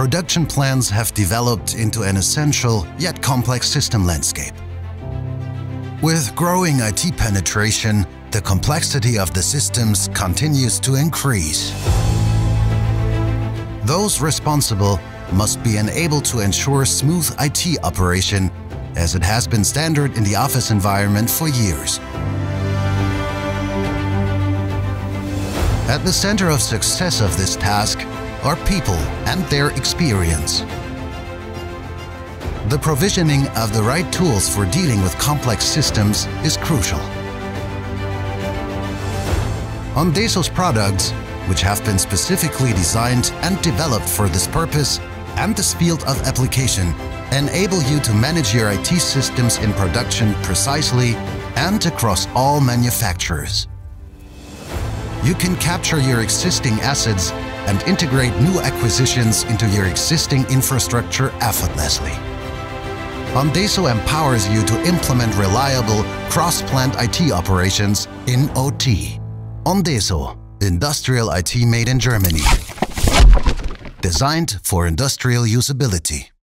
production plans have developed into an essential yet complex system landscape. With growing IT penetration, the complexity of the systems continues to increase. Those responsible must be enabled to ensure smooth IT operation as it has been standard in the office environment for years. At the center of success of this task are people and their experience. The provisioning of the right tools for dealing with complex systems is crucial. Ondeso's products, which have been specifically designed and developed for this purpose and this field of application, enable you to manage your IT systems in production precisely and across all manufacturers. You can capture your existing assets and integrate new acquisitions into your existing infrastructure effortlessly. Ondeso empowers you to implement reliable cross-plant IT operations in OT. Ondeso, industrial IT made in Germany. Designed for industrial usability.